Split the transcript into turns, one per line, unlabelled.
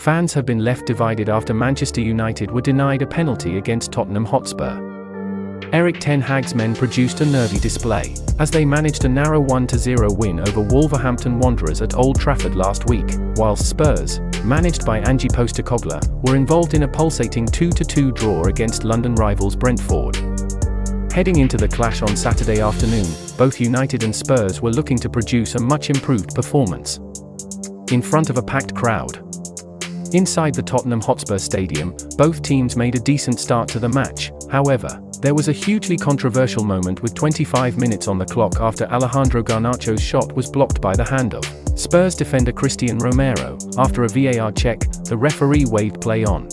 Fans have been left divided after Manchester United were denied a penalty against Tottenham Hotspur. Erik Ten Hag's men produced a nervy display, as they managed a narrow 1-0 win over Wolverhampton Wanderers at Old Trafford last week, whilst Spurs, managed by Ange Postecoglou, were involved in a pulsating 2-2 draw against London rivals Brentford. Heading into the clash on Saturday afternoon, both United and Spurs were looking to produce a much improved performance. In front of a packed crowd, Inside the Tottenham Hotspur Stadium, both teams made a decent start to the match, however, there was a hugely controversial moment with 25 minutes on the clock after Alejandro Garnacho's shot was blocked by the hand of Spurs defender Cristian Romero. After a VAR check, the referee waved play on.